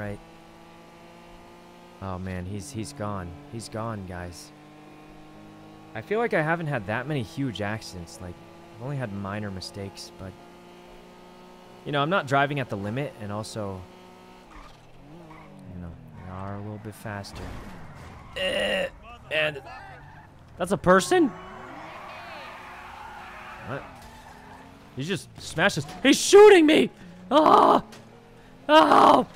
Alright. Oh man, he's he's gone. He's gone, guys. I feel like I haven't had that many huge accidents. Like, I've only had minor mistakes, but... You know, I'm not driving at the limit, and also... You know, we are a little bit faster. Eh, and... That's a person? What? He just smashes. He's shooting me! Oh! Oh!